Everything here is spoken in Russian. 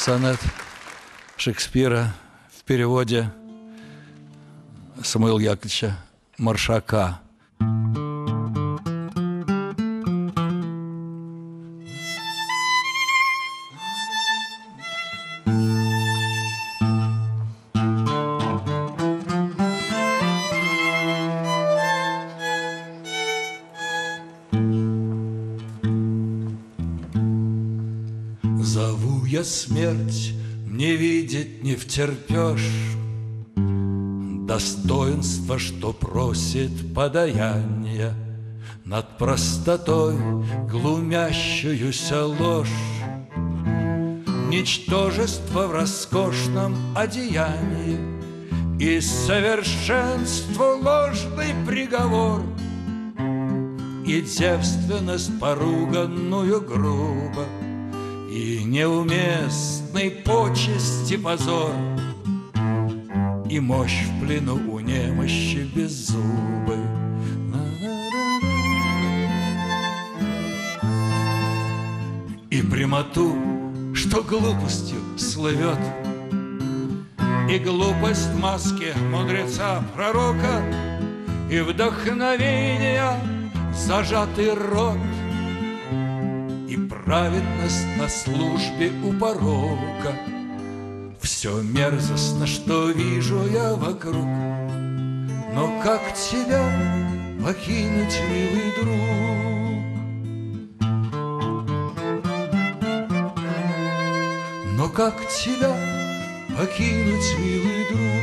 сонет Шекспира в переводе Самуила Яковлевича Маршака. Зову я смерть, не видеть не втерпешь Достоинство, что просит подаяние. Над простотой глумящуюся ложь. Ничтожество в роскошном одеянии. И совершенство ложный приговор. И девственность поруганную грубо Неуместный почести позор. И мощь в плену у немощи беззубой И прямоту, что глупостью слывет. И глупость маске мудреца пророка. И вдохновение зажатый рот И праведность на службе у порока Все мерзостно, что вижу я вокруг Но как тебя покинуть, милый друг? Но как тебя покинуть, милый друг?